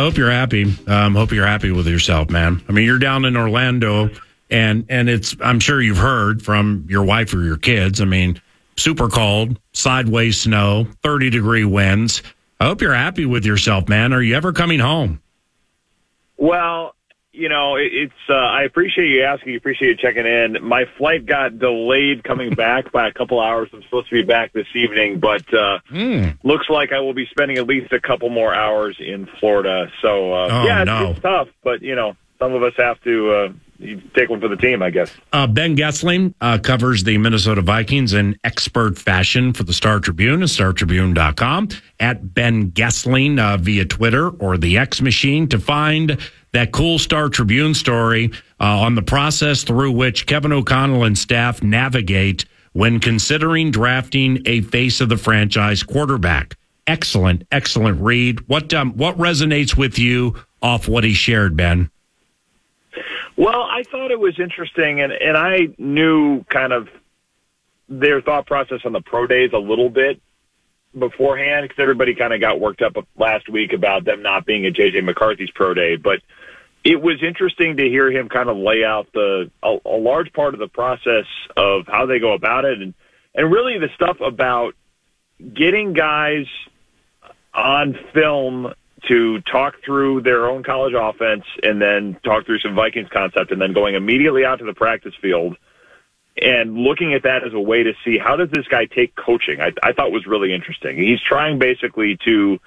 I hope you're happy. Um, hope you're happy with yourself, man. I mean, you're down in Orlando, and and it's. I'm sure you've heard from your wife or your kids. I mean, super cold, sideways snow, 30 degree winds. I hope you're happy with yourself, man. Are you ever coming home? Well, you know, it, it's. Uh, I appreciate you asking. You appreciate you checking in. My flight got delayed coming back by a couple hours. I'm supposed to be back this evening, but uh, Mm. looks like I will be spending at least a couple more hours in Florida. So uh, Oh, yeah, it's, no. it's tough, but you know, some of us have to uh, you take one for the team, I guess. Uh, ben Goessling uh, covers the Minnesota Vikings in expert fashion for the Star Tribune at startribune.com at Ben Goessling uh, via Twitter or the X Machine to find that cool Star Tribune story uh, on the process through which Kevin O'Connell and staff navigate when considering drafting a face of the franchise quarterback. Excellent, excellent read. What um, what resonates with you off what he shared, Ben? Well, I thought it was interesting, and and I knew kind of their thought process on the pro days a little bit beforehand because everybody kind of got worked up last week about them not being at JJ McCarthy's pro day, but it was interesting to hear him kind of lay out the a, a large part of the process of how they go about it, and and really the stuff about getting guys on film to talk through their own college offense and then talk through some Vikings concept and then going immediately out to the practice field and looking at that as a way to see how does this guy take coaching I, I thought was really interesting. He's trying basically to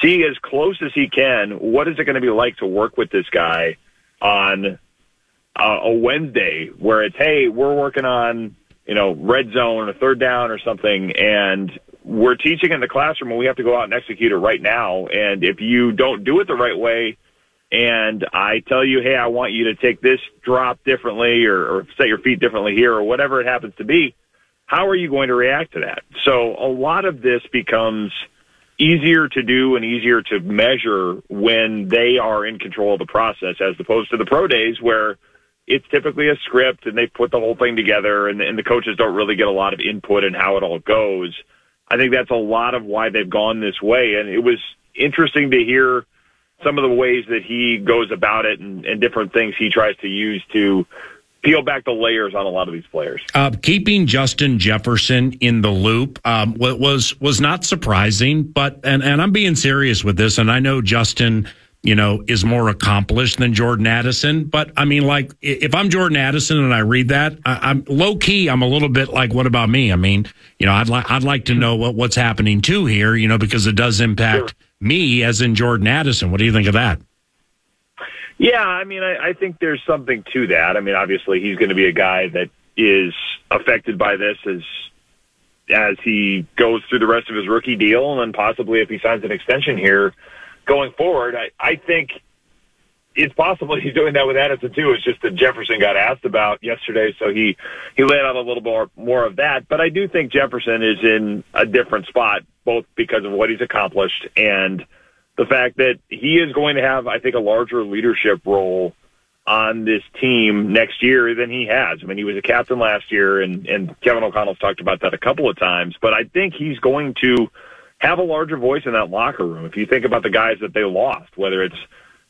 see as close as he can what is it going to be like to work with this guy on uh, a Wednesday where it's hey we're working on you know red zone or third down or something and we're teaching in the classroom and we have to go out and execute it right now and if you don't do it the right way and I tell you, hey, I want you to take this drop differently or, or set your feet differently here or whatever it happens to be, how are you going to react to that? So a lot of this becomes easier to do and easier to measure when they are in control of the process as opposed to the pro days where it's typically a script and they put the whole thing together and, and the coaches don't really get a lot of input in how it all goes. I think that's a lot of why they've gone this way. And it was interesting to hear some of the ways that he goes about it and, and different things he tries to use to peel back the layers on a lot of these players. Uh, keeping Justin Jefferson in the loop um, was was not surprising, but and and I'm being serious with this, and I know Justin, you know, is more accomplished than Jordan Addison, but I mean, like if I'm Jordan Addison and I read that, I, I'm low key. I'm a little bit like, what about me? I mean, you know, I'd like I'd like to know what what's happening too here, you know, because it does impact me as in Jordan Addison. What do you think of that? Yeah, I mean, I, I think there's something to that. I mean, obviously, he's going to be a guy that is affected by this as as he goes through the rest of his rookie deal, and then possibly if he signs an extension here going forward. I, I think it's possible he's doing that with Addison too. It's just that Jefferson got asked about yesterday, so he he laid out a little more more of that. But I do think Jefferson is in a different spot, both because of what he's accomplished and the fact that he is going to have, I think, a larger leadership role on this team next year than he has. I mean, he was a captain last year, and, and Kevin O'Connell's talked about that a couple of times, but I think he's going to have a larger voice in that locker room. If you think about the guys that they lost, whether it's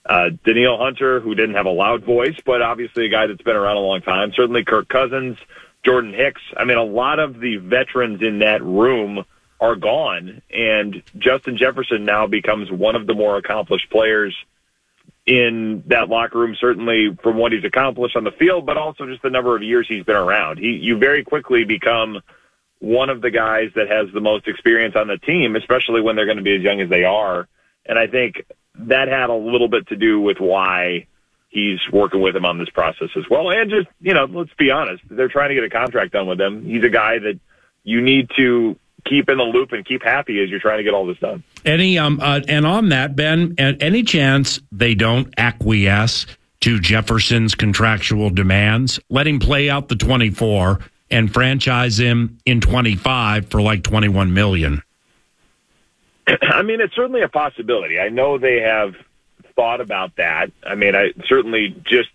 uh, Danielle Hunter, who didn't have a loud voice, but obviously a guy that's been around a long time, certainly Kirk Cousins, Jordan Hicks. I mean, a lot of the veterans in that room are gone, and Justin Jefferson now becomes one of the more accomplished players in that locker room, certainly from what he's accomplished on the field, but also just the number of years he's been around. He, you very quickly become one of the guys that has the most experience on the team, especially when they're going to be as young as they are. And I think that had a little bit to do with why he's working with him on this process as well. And just, you know, let's be honest, they're trying to get a contract done with him. He's a guy that you need to keep in the loop and keep happy as you're trying to get all this done. Any um uh, and on that, Ben, any chance they don't acquiesce to Jefferson's contractual demands? Let him play out the twenty four and franchise him in twenty five for like twenty one million. I mean, it's certainly a possibility. I know they have thought about that. I mean, I certainly just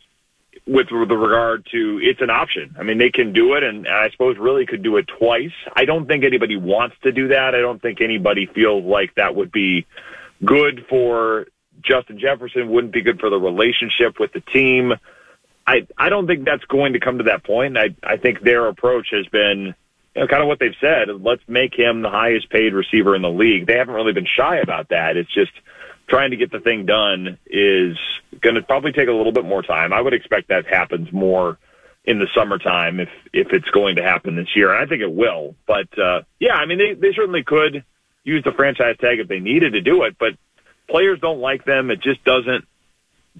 with the regard to it's an option. I mean, they can do it, and I suppose really could do it twice. I don't think anybody wants to do that. I don't think anybody feels like that would be good for Justin Jefferson, wouldn't be good for the relationship with the team. I I don't think that's going to come to that point. I I think their approach has been you know, kind of what they've said. Let's make him the highest paid receiver in the league. They haven't really been shy about that. It's just trying to get the thing done is going to probably take a little bit more time. I would expect that happens more in the summertime if if it's going to happen this year. And I think it will. But uh, yeah, I mean they they certainly could use the franchise tag if they needed to do it, but players don't like them. It just doesn't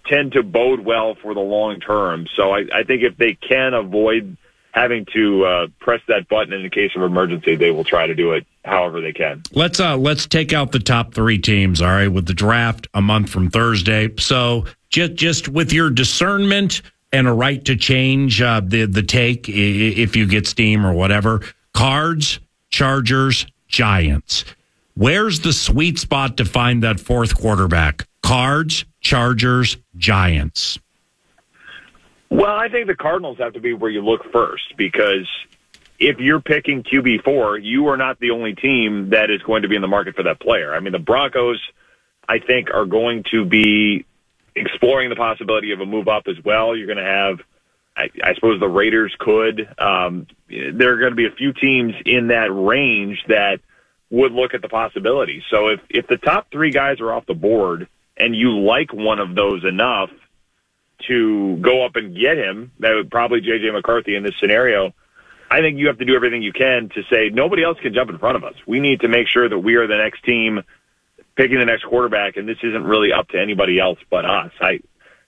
tend to bode well for the long term. So I, I think if they can avoid having to uh, press that button in the case of emergency, they will try to do it however they can. Let's uh, let's take out the top three teams. All right, with the draft a month from Thursday. So just just with your discernment and a right to change uh, the the take if you get steam or whatever. Cards, Chargers, Giants. Where's the sweet spot to find that fourth quarterback? Cards, Chargers, Giants. Well, I think the Cardinals have to be where you look first because if you're picking QB4, you are not the only team that is going to be in the market for that player. I mean, the Broncos, I think, are going to be exploring the possibility of a move up as well. You're going to have, I, I suppose, the Raiders could. Um, there are going to be a few teams in that range that would look at the possibility. So if if the top three guys are off the board and you like one of those enough to go up and get him, that would probably JJ McCarthy in this scenario. I think you have to do everything you can to say nobody else can jump in front of us. We need to make sure that we are the next team picking the next quarterback, and this isn't really up to anybody else but us. I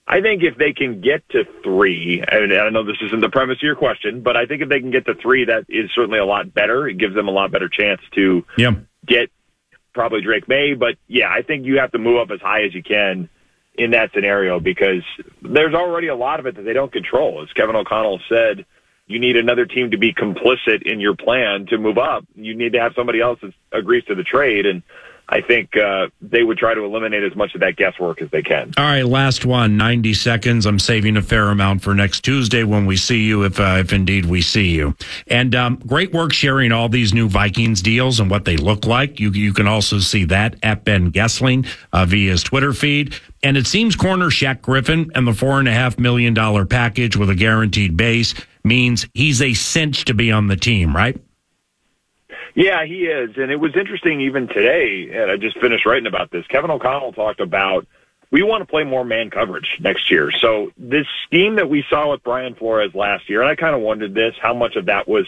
I think if they can get to three, and I know this isn't the premise of your question, but I think if they can get to three, that is certainly a lot better. It gives them a lot better chance to yeah. get probably Drake Maye, But yeah, I think you have to move up as high as you can in that scenario because there's already a lot of it that they don't control. As Kevin O'Connell said, you need another team to be complicit in your plan to move up. You need to have somebody else that agrees to the trade. And I think uh, they would try to eliminate as much of that guesswork as they can. All right, last one, 90 seconds. I'm saving a fair amount for next Tuesday when we see you, if uh, if indeed we see you. And um, great work sharing all these new Vikings deals and what they look like. You you can also see that at Ben Goessling uh, via his Twitter feed. And it seems corner Shaq Griffin and the four and a half million dollar package with a guaranteed base means he's a cinch to be on the team, right? Yeah, he is. And it was interesting even today, and I just finished writing about this. Kevin O'Connell talked about we want to play more man coverage next year. So this scheme that we saw with Brian Flores last year, and I kind of wondered this, how much of that was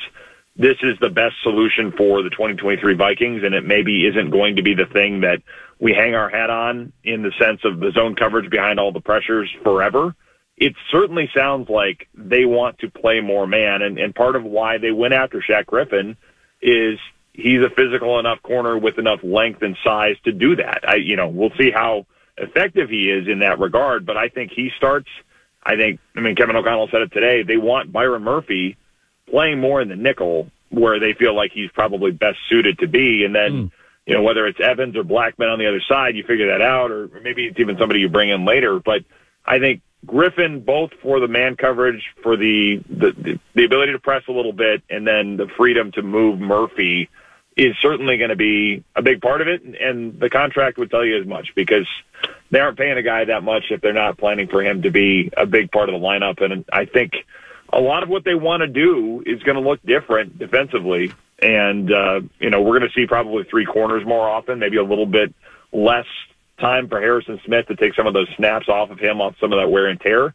this is the best solution for the 2023 Vikings, and it maybe isn't going to be the thing that we hang our hat on in the sense of the zone coverage behind all the pressures forever. It certainly sounds like they want to play more man, and, and part of why they went after Shaq Griffin is he's a physical enough corner with enough length and size to do that. I, you know, we'll see how effective he is in that regard, but I think he starts. I think, I mean, Kevin O'Connell said it today. They want Byron Murphy playing more in the nickel where they feel like he's probably best suited to be. And then, mm. you know, whether it's Evans or Blackmon on the other side, you figure that out, or maybe it's even somebody you bring in later. But I think Griffin, both for the man coverage, for the, the, the ability to press a little bit, and then the freedom to move Murphy is certainly going to be a big part of it. And the contract would tell you as much because they aren't paying a guy that much if they're not planning for him to be a big part of the lineup. And I think a lot of what they want to do is going to look different defensively. And, uh, you know, we're going to see probably three corners more often, maybe a little bit less time for Harrison Smith to take some of those snaps off of him off some of that wear and tear.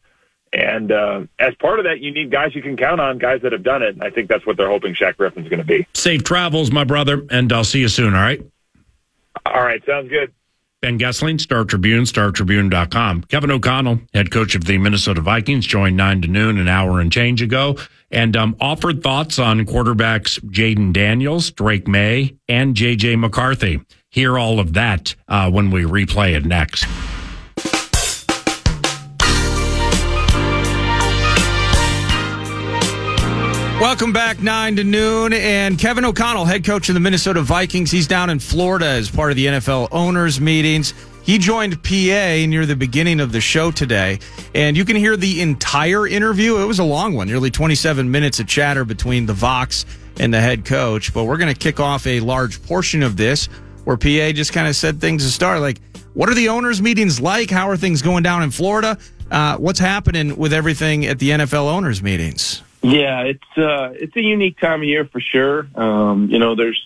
And uh, as part of that, you need guys you can count on, guys that have done it. I think that's what they're hoping Shaq Griffin's going to be. Safe travels, my brother, and I'll see you soon, all right? All right, sounds good. Ben Goessling, Star Tribune, StarTribune.com. Kevin O'Connell, head coach of the Minnesota Vikings, joined 9 to noon, an hour and change ago, and um, offered thoughts on quarterbacks Jayden Daniels, Drake Maye, and J.J. McCarthy. Hear all of that uh, when we replay it next. Welcome back, 9 to noon. And Kevin O'Connell, head coach of the Minnesota Vikings, he's down in Florida as part of the NFL owners' meetings. He joined PA near the beginning of the show today, and you can hear the entire interview. It was a long one, nearly 27 minutes of chatter between the Vox and the head coach. But we're going to kick off a large portion of this where PA just kind of said things to start like, What are the owners' meetings like? How are things going down in Florida? Uh, what's happening with everything at the NFL owners' meetings? Yeah, it's uh, it's a unique time of year for sure. Um, you know, there's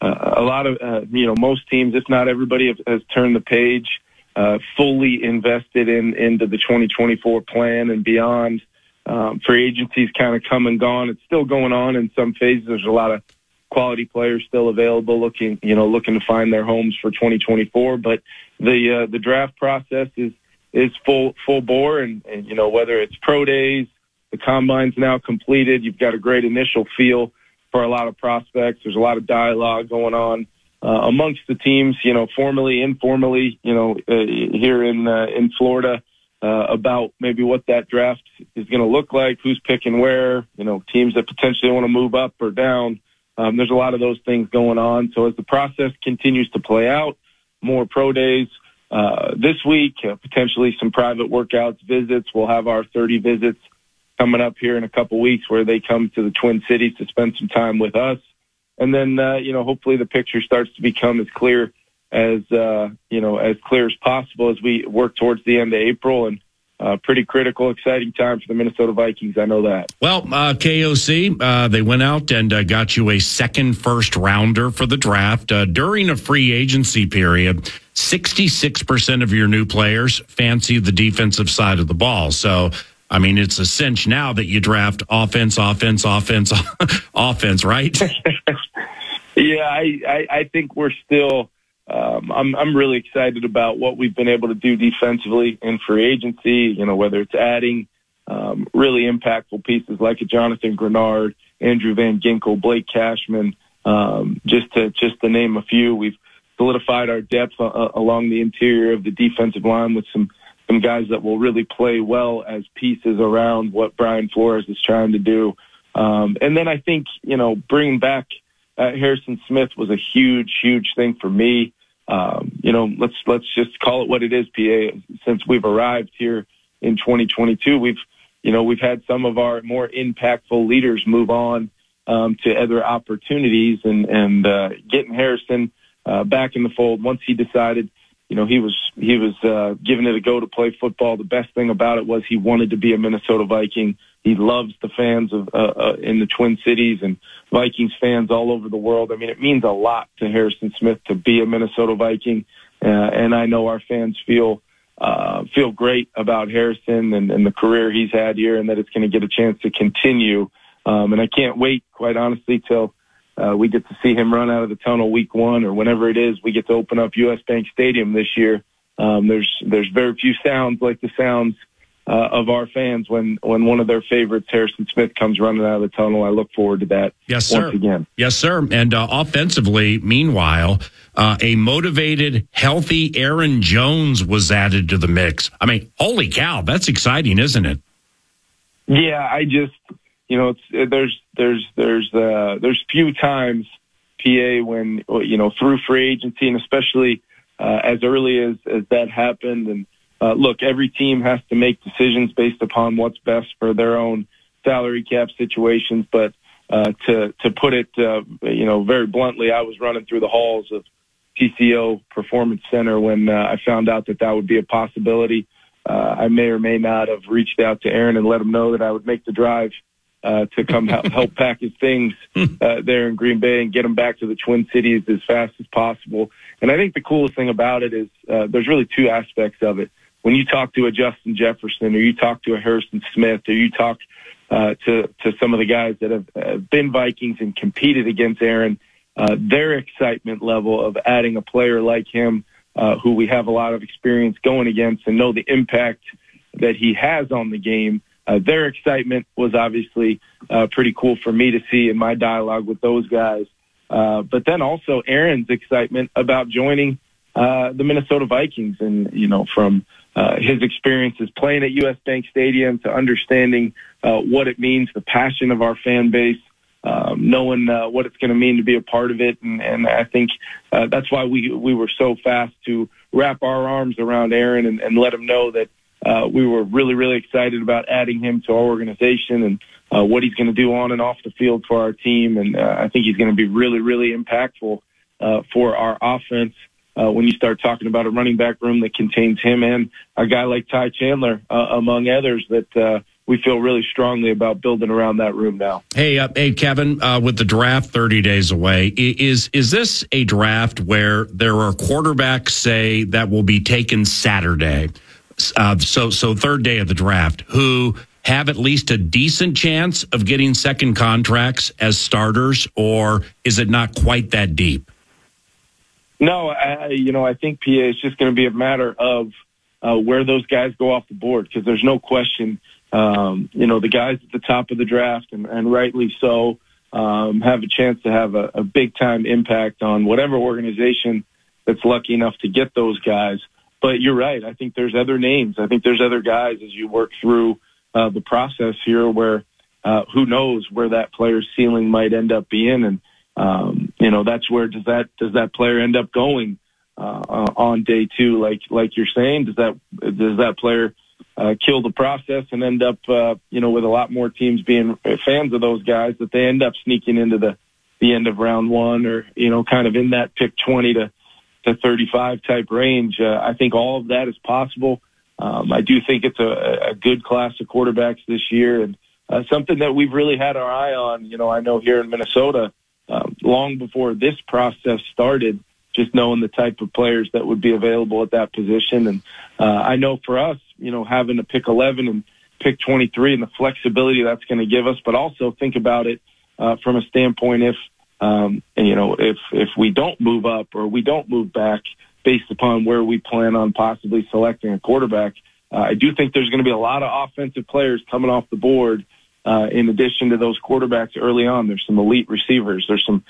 uh, a lot of uh, you know most teams, if not everybody, have, has turned the page, uh, fully invested in into the 2024 plan and beyond. Um, free agency's kind of come and gone. It's still going on in some phases. There's a lot of quality players still available, looking you know looking to find their homes for 2024. But the uh, the draft process is is full full bore, and, and you know whether it's pro days, the combine's now completed. You've got a great initial feel for a lot of prospects. There's a lot of dialogue going on uh, amongst the teams, you know, formally, informally, you know, uh, here in uh, in Florida uh, about maybe what that draft is going to look like, who's picking where, you know, teams that potentially want to move up or down. Um, there's a lot of those things going on. So as the process continues to play out, more pro days uh, this week, uh, potentially some private workouts, visits. We'll have our 30 visits coming up here in a couple weeks where they come to the Twin Cities to spend some time with us. And then, uh, you know, hopefully the picture starts to become as clear as uh, you know as clear as possible as we work towards the end of April and. Uh, pretty critical, exciting time for the Minnesota Vikings. I know that. Well, uh, KOC, uh, they went out and uh, got you a second first rounder for the draft. Uh, during a free agency period, 66% of your new players fancy the defensive side of the ball. So, I mean, it's a cinch now that you draft offense, offense, offense, offense, right? yeah, I, I, I think we're still um, I'm I'm really excited about what we've been able to do defensively in free agency. You know, whether it's adding um, really impactful pieces like a Jonathan Greenard, Andrew Van Ginkel, Blake Cashman, um, just to just to name a few. We've solidified our depth uh, along the interior of the defensive line with some some guys that will really play well as pieces around what Brian Flores is trying to do. Um, and then I think you know bringing back uh, Harrison Smith was a huge, huge thing for me. Um, you know, let's let's just call it what it is. PA. Since we've arrived here in 2022, we've you know we've had some of our more impactful leaders move on um, to other opportunities, and and uh, getting Harrison uh, back in the fold once he decided. You know, he was he was uh, giving it a go to play football. The best thing about it was he wanted to be a Minnesota Viking. He loves the fans of uh, uh, in the Twin Cities and Vikings fans all over the world. I mean, it means a lot to Harrison Smith to be a Minnesota Viking, uh, and I know our fans feel uh, feel great about Harrison and, and the career he's had here, and that it's going to get a chance to continue. Um, and I can't wait, quite honestly, till uh, we get to see him run out of the tunnel week one or whenever it is we get to open up U.S. Bank Stadium this year. Um, there's there's very few sounds like the sounds uh, of our fans when when one of their favorites, Harrison Smith, comes running out of the tunnel. I look forward to that. Yes, sir. Once again, yes, sir. And uh, offensively, meanwhile, uh, a motivated, healthy Aaron Jones was added to the mix. I mean, holy cow, that's exciting, isn't it? Yeah, I just you know, it's there's there's there's uh, there's few times PA when you know through free agency and especially uh, as early as as that happened and uh, look, every team has to make decisions based upon what's best for their own salary cap situations. But uh, to to put it, uh, you know, very bluntly, I was running through the halls of TCO Performance Center when uh, I found out that that would be a possibility. Uh, I may or may not have reached out to Aaron and let him know that I would make the drive uh, to come help, help pack his things uh, there in Green Bay and get him back to the Twin Cities as fast as possible. And I think the coolest thing about it is uh, there's really two aspects of it when you talk to a Justin Jefferson or you talk to a Harrison Smith or you talk uh, to to some of the guys that have uh, been Vikings and competed against Aaron, uh, their excitement level of adding a player like him, uh, who we have a lot of experience going against and know the impact that he has on the game. Uh, their excitement was obviously uh, pretty cool for me to see in my dialogue with those guys. Uh, but then also Aaron's excitement about joining uh, the Minnesota Vikings, and you know from uh, his experiences playing at U.S. Bank Stadium to understanding uh, what it means, the passion of our fan base, um, knowing uh, what it's going to mean to be a part of it, and, and I think uh, that's why we we were so fast to wrap our arms around Aaron and, and let him know that uh, we were really really excited about adding him to our organization and uh, what he's going to do on and off the field for our team, and uh, I think he's going to be really really impactful uh, for our offense uh, when you start talking about a running back room that contains him and a guy like Ty Chandler, uh, among others, that uh, we feel really strongly about building around that room now. Hey, uh, hey, Kevin, uh, with the draft 30 days away, is is this a draft where there are quarterbacks say that will be taken Saturday? Uh, so, so third day of the draft, who have at least a decent chance of getting second contracts as starters, or is it not quite that deep? No, I, you know, I think PA is just going to be a matter of uh, where those guys go off the board because there's no question, um, you know, the guys at the top of the draft and, and rightly so um, have a chance to have a, a big time impact on whatever organization that's lucky enough to get those guys. But you're right. I think there's other names. I think there's other guys as you work through uh, the process here where uh, who knows where that player's ceiling might end up being. And, um, you know, that's where does that, does that player end up going, uh, on day two? Like, like you're saying, does that, does that player, uh, kill the process and end up, uh, you know, with a lot more teams being fans of those guys that they end up sneaking into the, the end of round one or, you know, kind of in that pick 20 to, to 35 type range. Uh, I think all of that is possible. Um, I do think it's a, a good class of quarterbacks this year and uh, something that we've really had our eye on. You know, I know here in Minnesota, um, long before this process started, just knowing the type of players that would be available at that position. And uh, I know for us, you know, having to pick 11 and pick 23 and the flexibility that's going to give us, but also think about it uh, from a standpoint if, um, and, you know, if, if we don't move up or we don't move back, based upon where we plan on possibly selecting a quarterback. Uh, I do think there's going to be a lot of offensive players coming off the board. Uh, in addition to those quarterbacks early on, there's some elite receivers. There's some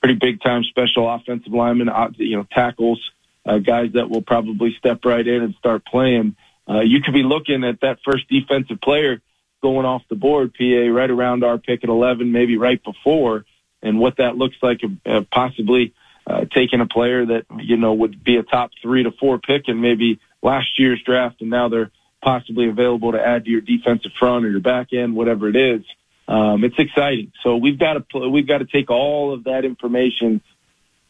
pretty big time special offensive linemen, uh, you know, tackles, uh, guys that will probably step right in and start playing. Uh, you could be looking at that first defensive player going off the board, PA, right around our pick at 11, maybe right before, and what that looks like, uh, possibly uh, taking a player that you know would be a top three to four pick in maybe last year's draft, and now they're possibly available to add to your defensive front or your back end, whatever it is. Um, it's exciting. So we've got to we've got to take all of that information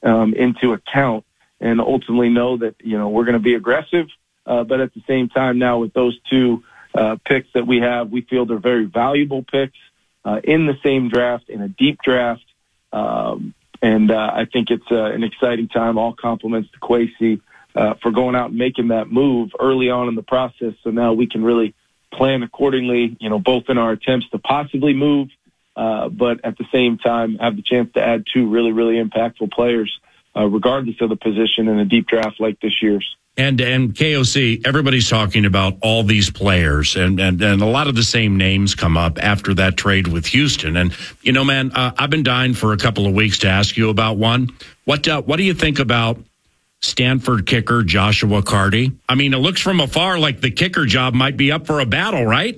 um, into account and ultimately know that you know we're going to be aggressive, uh, but at the same time now with those two uh, picks that we have, we feel they're very valuable picks uh, in the same draft in a deep draft. Um, and uh, I think it's uh, an exciting time. All compliments to Kwesi uh, for going out and making that move early on in the process. So now we can really plan accordingly, you know, both in our attempts to possibly move, uh, but at the same time have the chance to add two really, really impactful players, uh, regardless of the position in a deep draft like this year's. And and KOC, everybody's talking about all these players, and and, and a lot of the same names come up after that trade with Houston. And you know, man, uh, I've been dying for a couple of weeks to ask you about one. What uh, what do you think about Stanford kicker Joshua Karty? I mean, it looks from afar like the kicker job might be up for a battle, right?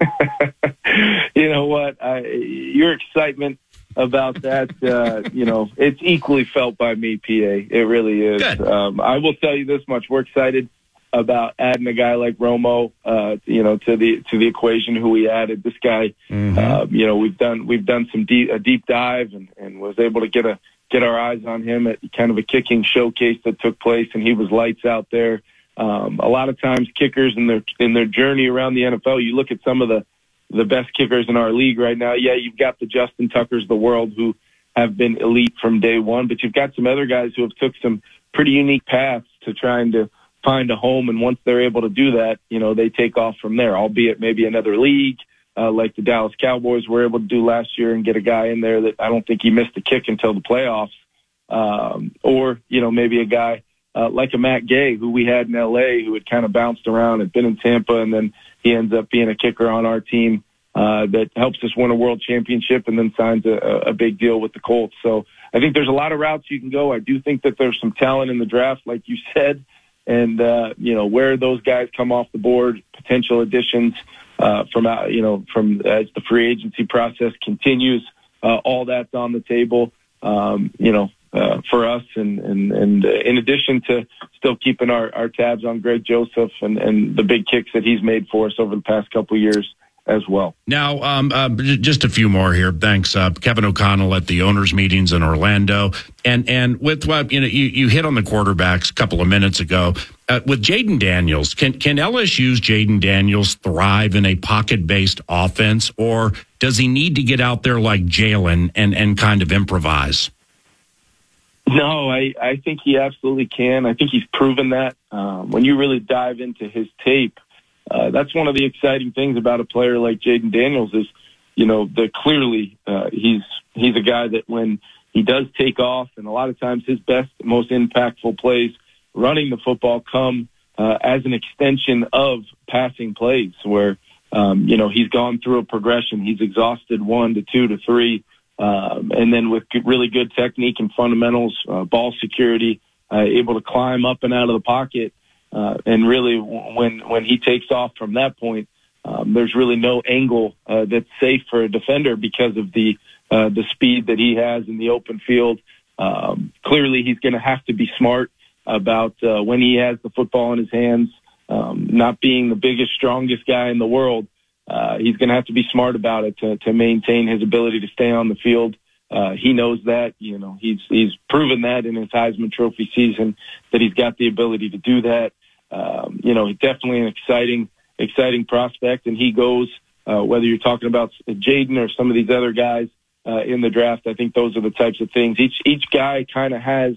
you know what? I, your excitement about that. Uh, you know, it's equally felt by me, PA. It really is. Um, I will tell you this much: we're excited about adding a guy like Romo, uh, you know, to the to the equation. Who we added, this guy. Mm-hmm. Uh, you know, we've done we've done some deep a deep dive and and was able to get a get our eyes on him at kind of a kicking showcase that took place, and he was lights out there. Um, a lot of times, kickers in their in their journey around the NFL, you look at some of the the best kickers in our league right now. Yeah, you've got the Justin Tuckers of the world who have been elite from day one, but you've got some other guys who have took some pretty unique paths to trying to find a home. And once they're able to do that, you know, they take off from there, albeit maybe another league, uh, like the Dallas Cowboys were able to do last year and get a guy in there that I don't think he missed a kick until the playoffs. Um, or, you know, maybe a guy, uh, like a Matt Gay who we had in LA who had kind of bounced around, had been in Tampa and then he ends up being a kicker on our team uh, that helps us win a world championship and then signs a, a big deal with the Colts. So I think there's a lot of routes you can go. I do think that there's some talent in the draft, like you said, and uh, you know where those guys come off the board, potential additions uh, from uh, you know from as the free agency process continues. Uh, all that's on the table. Um, you know, uh, for us. And and and uh, in addition to still keeping our, our tabs on Greg Joseph and and the big kicks that he's made for us over the past couple years, as well. Now, um, uh, just a few more here. Thanks, uh, Kevin O'Connell at the owners' meetings in Orlando, and and with what you know, you, you hit on the quarterbacks a couple of minutes ago. Uh, with Jayden Daniels, can can LSU's Jayden Daniels thrive in a pocket based offense, or does he need to get out there like Jalen and and kind of improvise? No, I, I think he absolutely can. I think he's proven that. Um, when you really dive into his tape, uh, that's one of the exciting things about a player like Jayden Daniels is, you know, that clearly uh, he's he's a guy that when he does take off, and a lot of times his best, most impactful plays running the football come uh, as an extension of passing plays, where um, you know he's gone through a progression, he's exhausted one to two to three um, and then with really good technique and fundamentals, uh, ball security, uh, able to climb up and out of the pocket. Uh, and really, when when he takes off from that point, um, there's really no angle uh, that's safe for a defender because of the uh, the speed that he has in the open field. Um, clearly, he's going to have to be smart about uh, when he has the football in his hands. Um, not being the biggest, strongest guy in the world, uh, he's going to have to be smart about it to, to maintain his ability to stay on the field. Uh, he knows that, you know, he's, he's proven that in his Heisman Trophy season that he's got the ability to do that. Um, you know, definitely an exciting, exciting prospect. And he goes, uh, whether you're talking about Jayden or some of these other guys, uh, in the draft, I think those are the types of things. Each, each guy kind of has,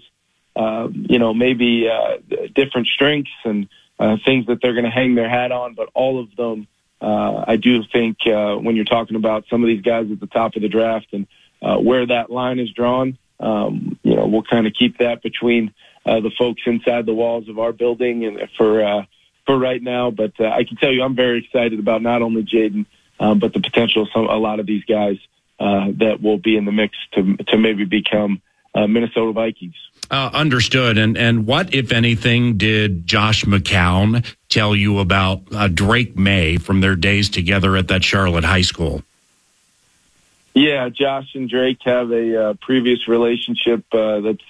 uh, you know, maybe, uh, different strengths and, uh, things that they're going to hang their hat on, but all of them, uh, I do think uh, when you're talking about some of these guys at the top of the draft and uh, where that line is drawn, um, you know, we'll kind of keep that between uh, the folks inside the walls of our building and for uh, for right now. But uh, I can tell you, I'm very excited about not only Jayden, um, but the potential of some, a lot of these guys uh, that will be in the mix to to maybe become uh, Minnesota Vikings. Uh, understood. And and what, if anything, did Josh McCown tell you about uh, Drake Maye from their days together at that Charlotte high school? Yeah, Josh and Drake have a uh, previous relationship uh, that's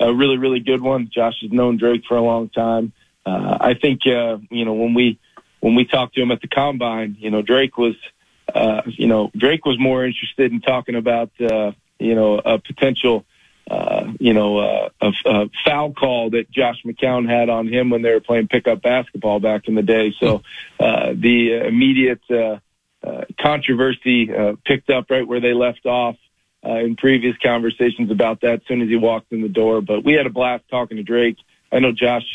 a really, really good one. Josh has known Drake for a long time. Uh, I think uh, you know when we when we talked to him at the combine, you know Drake was you know Drake was more interested in talking about you know a potential uh, you know, uh, a, a foul call that Josh McCown had on him when they were playing pickup basketball back in the day. So uh, the immediate uh, uh, controversy uh, picked up right where they left off uh, in previous conversations about that as soon as he walked in the door. But we had a blast talking to Drake. I know Josh,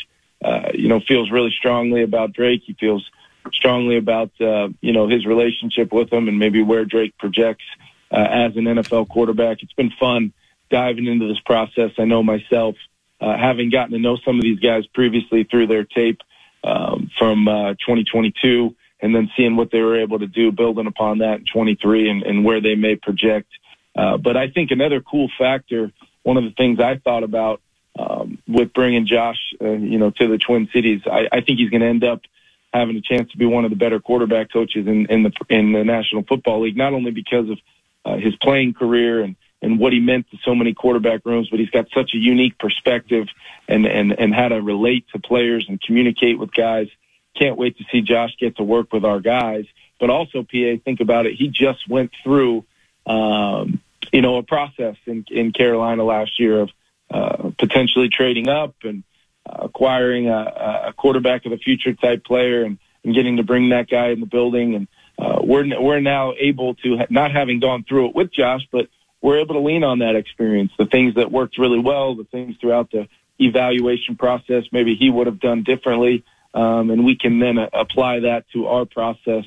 uh, you know, feels really strongly about Drake. He feels strongly about, uh, you know, his relationship with him and maybe where Drake projects uh, as an NFL quarterback. It's been fun diving into this process. I know myself, uh, having gotten to know some of these guys previously through their tape um, from uh, 2022, and then seeing what they were able to do, building upon that in 23 and, and where they may project. Uh, but I think another cool factor, one of the things I thought about um, with bringing Josh, uh, you know, to the Twin Cities, I, I think he's going to end up having a chance to be one of the better quarterback coaches in, in the in the National Football League, not only because of uh, his playing career and and what he meant to so many quarterback rooms, but he's got such a unique perspective and, and, and how to relate to players and communicate with guys. Can't wait to see Josh get to work with our guys. But also, PA, think about it. He just went through, um, you know, a process in, in Carolina last year of uh, potentially trading up and uh, acquiring a, a quarterback of the future type player and, and getting to bring that guy in the building. And uh, we're we're now able to, not having gone through it with Josh, but we're able to lean on that experience, the things that worked really well, the things throughout the evaluation process maybe he would have done differently, um, and we can then uh, apply that to our process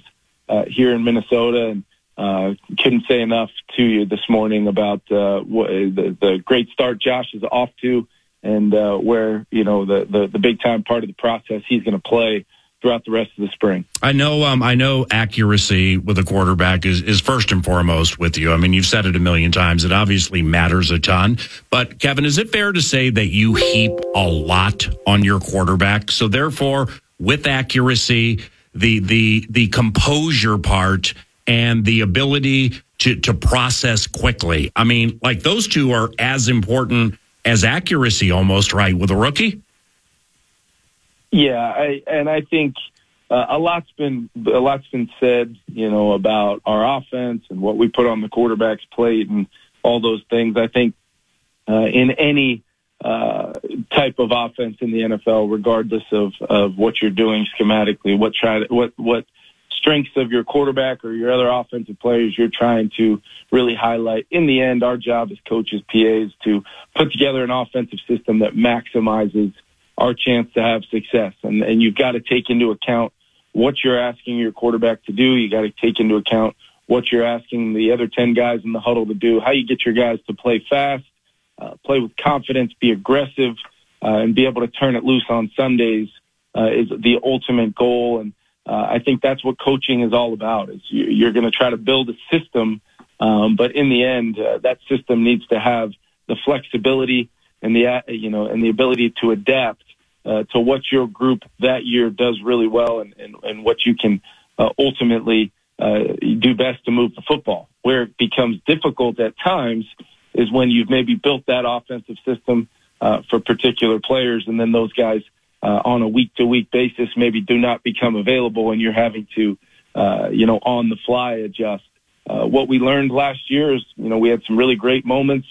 uh, here in Minnesota. And uh, couldn't say enough to you this morning about uh, what, the, the great start Josh is off to, and uh, where you know the, the the big time part of the process he's going to play throughout the rest of the spring. I know, um, I know accuracy with a quarterback is, is first and foremost with you. I mean, you've said it a million times. It obviously matters a ton. But Kevin, is it fair to say that you heap a lot on your quarterback? So therefore, with accuracy, the, the, the composure part and the ability to, to process quickly. I mean, like those two are as important as accuracy almost, right? With a rookie? Yeah, I, and I think uh, a lot's been a lot's been said, you know, about our offense and what we put on the quarterback's plate and all those things. I think uh, in any uh, type of offense in the NFL, regardless of of what you're doing schematically, what try what what strengths of your quarterback or your other offensive players you're trying to really highlight. In the end, our job as coaches, PAs, to put together an offensive system that maximizes our chance to have success. And, and you've got to take into account what you're asking your quarterback to do. You got to take into account what you're asking the other 10 guys in the huddle to do, how you get your guys to play fast, uh, play with confidence, be aggressive, uh, and be able to turn it loose on Sundays uh, is the ultimate goal. And uh, I think that's what coaching is all about. Is you're going to try to build a system, um, but in the end, uh, that system needs to have the flexibility and the uh, you know and the ability to adapt uh, to what your group that year does really well and, and, and what you can uh, ultimately uh, do best to move the football. Where it becomes difficult at times is when you've maybe built that offensive system uh, for particular players, and then those guys uh, on a week to week basis maybe do not become available, and you're having to, uh, you know, on the fly adjust. Uh, what we learned last year is, you know, we had some really great moments.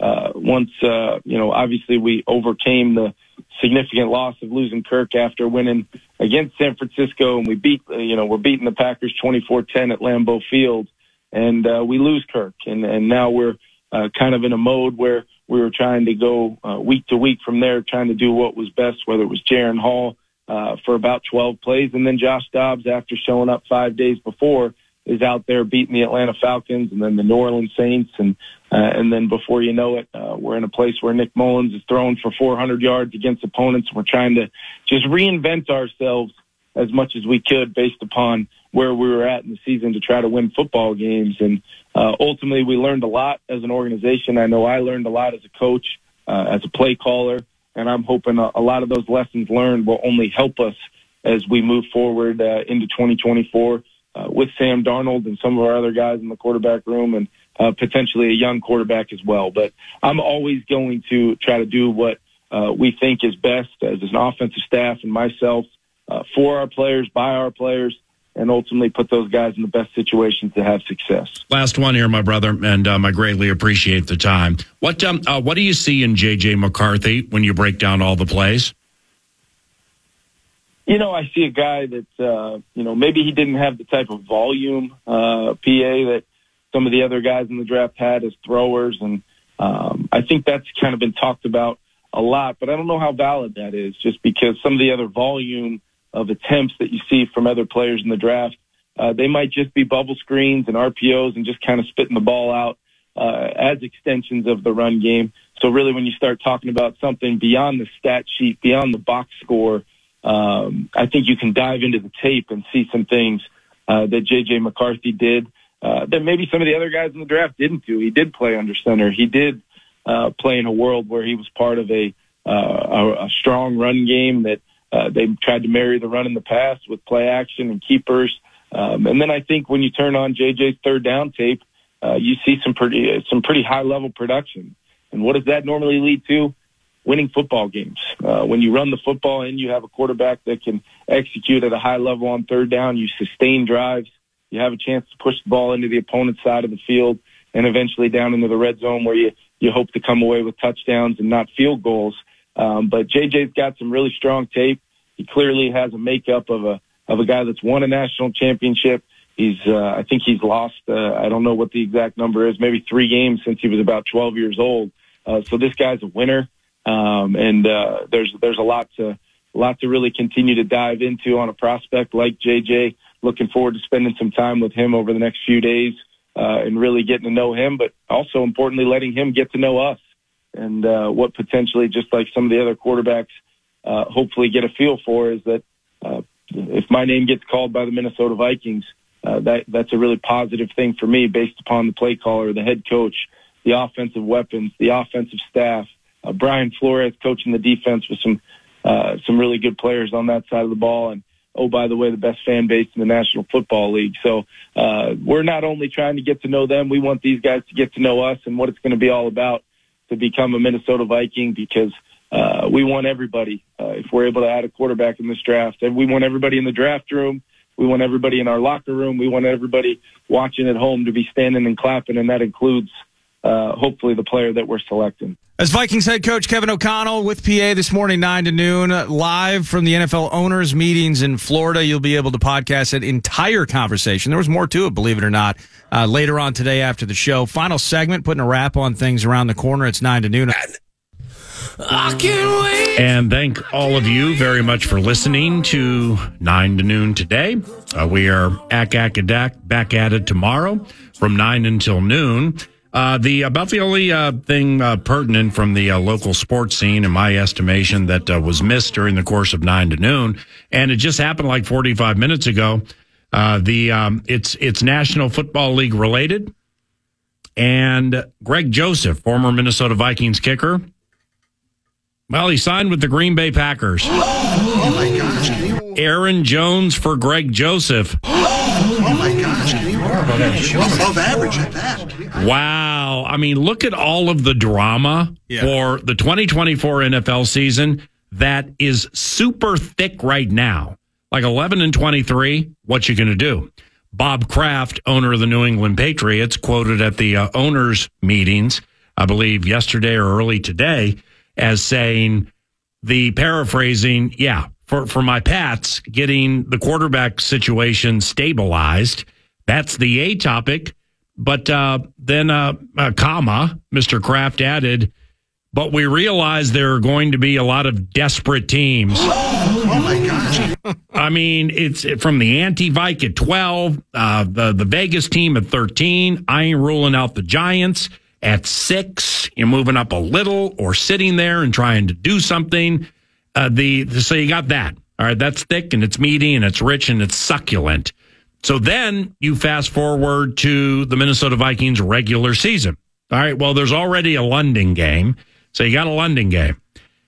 Uh, once, uh, you know, obviously we overcame the significant loss of losing Kirk after winning against San Francisco, and we beat, uh, you know, we're beating the Packers 24-10 at Lambeau Field, and uh, we lose Kirk, and and now we're uh, kind of in a mode where we were trying to go uh, week to week from there, trying to do what was best, whether it was Jaren Hall uh, for about 12 plays, and then Josh Dobbs after showing up five days before is out there beating the Atlanta Falcons and then the New Orleans Saints, and uh, and then before you know it, uh, we're in a place where Nick Mullens is throwing for 400 yards against opponents. We're trying to just reinvent ourselves as much as we could based upon where we were at in the season to try to win football games. And uh, ultimately, we learned a lot as an organization. I know I learned a lot as a coach, uh, as a play caller, and I'm hoping a, a lot of those lessons learned will only help us as we move forward uh, into 2024 uh, with Sam Darnold and some of our other guys in the quarterback room and uh, potentially a young quarterback as well. But I'm always going to try to do what uh, we think is best as an offensive staff and myself uh, for our players, by our players, and ultimately put those guys in the best situations to have success. Last one here, my brother, and um, I greatly appreciate the time. What um, uh, what do you see in JJ McCarthy when you break down all the plays? You know, I see a guy that, uh, you know, maybe he didn't have the type of volume, uh, PA that some of the other guys in the draft had as throwers. And, um, I think that's kind of been talked about a lot, but I don't know how valid that is just because some of the other volume of attempts that you see from other players in the draft, uh, they might just be bubble screens and RPOs and just kind of spitting the ball out, uh, as extensions of the run game. So really when you start talking about something beyond the stat sheet, beyond the box score, um, I think you can dive into the tape and see some things uh, that J.J. McCarthy did uh, that maybe some of the other guys in the draft didn't do. He did play under center. He did uh, play in a world where he was part of a uh, a, a strong run game that uh, they tried to marry the run in the past with play action and keepers. Um, and then I think when you turn on JJ's third down tape, uh, you see some pretty some pretty high level production. And what does that normally lead to? Winning football games. Uh, when you run the football and you have a quarterback that can execute at a high level on third down, you sustain drives, you have a chance to push the ball into the opponent's side of the field and eventually down into the red zone where you, you hope to come away with touchdowns and not field goals. Um, but JJ's got some really strong tape. He clearly has a makeup of a, of a guy that's won a national championship. He's, uh, I think he's lost, uh, I don't know what the exact number is, maybe three games since he was about 12 years old. Uh, so this guy's a winner. Um, and uh, there's there's a lot to a lot to really continue to dive into on a prospect like JJ. Looking forward to spending some time with him over the next few days uh, and really getting to know him, but also importantly letting him get to know us and uh, what potentially, just like some of the other quarterbacks, uh, hopefully get a feel for is that uh, if my name gets called by the Minnesota Vikings, uh, that that's a really positive thing for me based upon the play caller, the head coach, the offensive weapons, the offensive staff, uh, Brian Flores coaching the defense with some uh, some really good players on that side of the ball, and oh by the way, the best fan base in the National Football League. So uh, we're not only trying to get to know them, we want these guys to get to know us and what it's going to be all about to become a Minnesota Viking because uh, we want everybody. Uh, if we're able to add a quarterback in this draft, and we want everybody in the draft room. We want everybody in our locker room. We want everybody watching at home to be standing and clapping, and that includes uh, hopefully the player that we're selecting. As Vikings head coach Kevin O'Connell with PA this morning, 9 to noon, live from the NFL owners' meetings in Florida. You'll be able to podcast that entire conversation. There was more to it, believe it or not, uh, later on today after the show. Final segment, putting a wrap on things around the corner. It's 9 to noon. And thank all of you very much for listening to 9 to noon today. Uh, we are back at it tomorrow from 9 until noon. Uh, the about the only uh, thing uh, pertinent from the uh, local sports scene, in my estimation, that uh, was missed during the course of nine to noon, and it just happened like forty five minutes ago. Uh, the um, it's it's National Football League related, and Greg Joseph, former Minnesota Vikings kicker, well, he signed with the Green Bay Packers. Oh my gosh! Aaron Jones for Greg Joseph. Oh my gosh! Above average at that. Wow. I mean, look at all of the drama Yeah. for the 2024 NFL season that is super thick right now. Like 11 and 23, what you going to do? Bob Kraft, owner of the New England Patriots, quoted at the uh, owners meetings, I believe yesterday or early today, as saying the paraphrasing, yeah, for, for my Pats, getting the quarterback situation stabilized. That's the A topic. But uh, then, uh, uh, comma, Mr. Kraft added, but we realize there are going to be a lot of desperate teams. Oh my gosh! I mean, it's from the anti Vike at 12, uh, the, the Vegas team at 13. I ain't ruling out the Giants at six. You're moving up a little or sitting there and trying to do something. Uh, the, so you got that. All right. That's thick and it's meaty and it's rich and it's succulent. So then you fast forward to the Minnesota Vikings regular season. All right. Well, there's already a London game. So you got a London game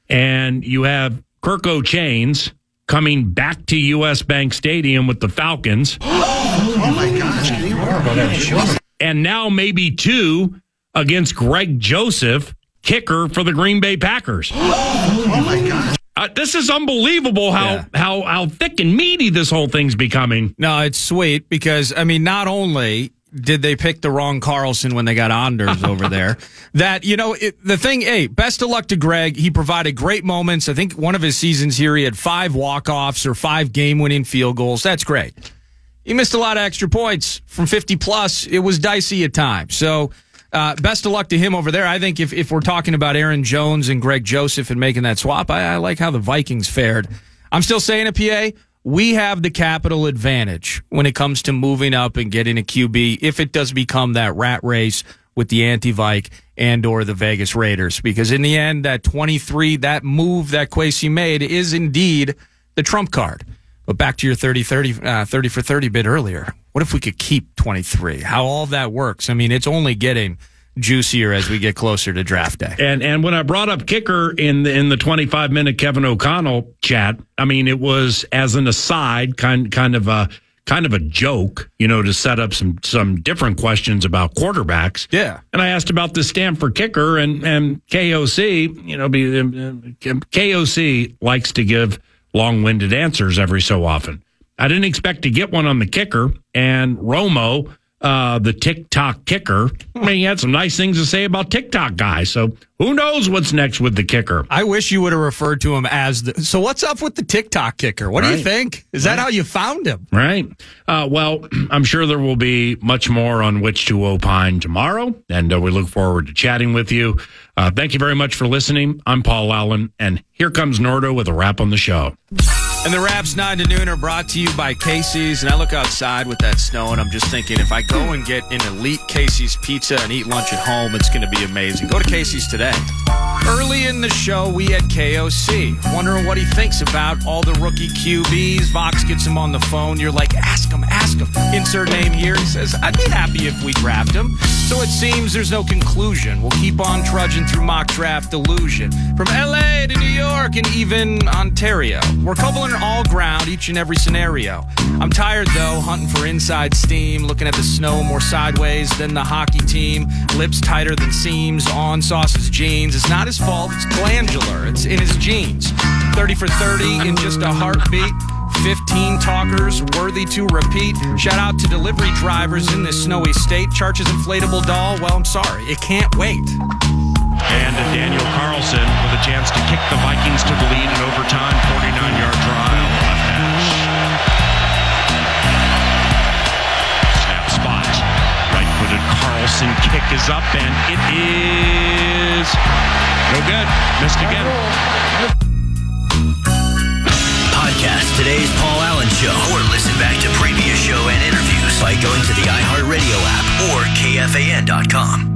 and you have Kirko Chainz coming back to US Bank Stadium with the Falcons Oh my gosh! Can you and now maybe two against Greg Joseph, kicker for the Green Bay Packers. Oh my gosh! Uh, this is unbelievable how, Yeah. how how thick and meaty this whole thing's becoming. No, it's sweet because I mean, not only did they pick the wrong Carlson when they got Anders over there, that you know it, the thing. Hey, best of luck to Greg. He provided great moments. I think one of his seasons here, he had five walk offs or five game winning field goals. That's great. He missed a lot of extra points from 50 plus. It was dicey at times. So, uh, best of luck to him over there. I think if, if we're talking about Aaron Jones and Greg Joseph and making that swap, I, I like how the Vikings fared. I'm still saying it, PA. We have the capital advantage when it comes to moving up and getting a QB if it does become that rat race with the anti-Vike and or the Vegas Raiders. Because in the end, that 23, that move that Kwesi made is indeed the trump card. But back to your 30, 30, uh, 30 for 30 bit earlier. What if we could keep 23? How all that works. I mean, it's only getting juicier as we get closer to draft day. And and when I brought up kicker in the in the 25 minute Kevin O'Connell chat, I mean it was as an aside, kind kind of a kind of a joke, you know, to set up some some different questions about quarterbacks. Yeah. And I asked about the Stanford kicker and and KOC, you know, be, um, KOC likes to give long-winded answers every so often. I didn't expect to get one on the kicker and Romo uh, the TikTok kicker. I mean, he had some nice things to say about TikTok guys. So who knows what's next with the kicker? I wish you would have referred to him as the. So what's up with the TikTok kicker? What do you think? Is that how you found him? Right. Uh, well, I'm sure there will be much more on which to opine tomorrow, and uh, we look forward to chatting with you. Uh, thank you very much for listening. I'm Paul Allen, and here comes Nordo with a wrap on the show. And the Raps 9 to noon are brought to you by Casey's. And I look outside with that snow, and I'm just thinking if I go and get an elite Casey's pizza and eat lunch at home, it's going to be amazing. Go to Casey's today. Early in the show, we had KOC. Wondering what he thinks about all the rookie QBs. Vox gets him on the phone. You're like, ask him, ask Insert name here. He says, I'd be happy if we draft him. So it seems there's no conclusion. We'll keep on trudging through mock draft delusion. From LA to New York and even Ontario. We're covering all ground, each and every scenario. I'm tired though, hunting for inside steam, looking at the snow more sideways than the hockey team. Lips tighter than seams, on sauce's jeans. It's not his fault, it's glandular, it's in his genes. 30 for 30 in just a heartbeat. 15 talkers worthy to repeat. Shout out to delivery drivers in this snowy state. Charges inflatable doll. Well, I'm sorry, it can't wait. And Daniel Carlson with a chance to kick the Vikings to the lead in overtime. 49 yard drive. Left. Snap spot. Right footed Carlson kick is up and it is no good. Missed again. Podcast today's Paul Allen Show or listen back to previous show and interviews by going to the iHeartRadio app or KFAN.com.